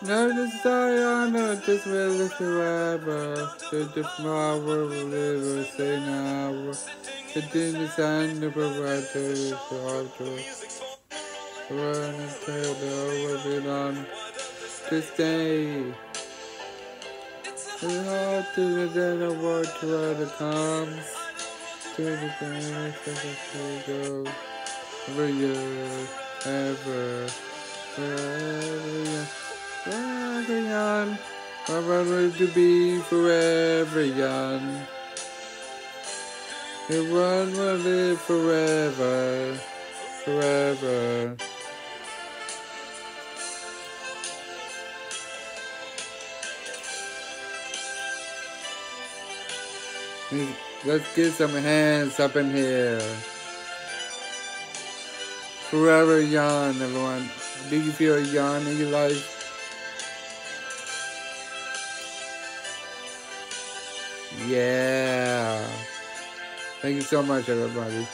No desire, no live forever. The tomorrow will live, say now. The is and the provider is after. Run until the over belong. This day. The heart to the dead of what rather comes. To the best of the go. Ever ever, forever. Forever young, forever to be forever young. Everyone will live forever, forever. Let's get some hands up in here. Forever young, everyone. Do you feel young in your life? Yeah. Thank you so much, everybody.